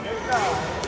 Good job.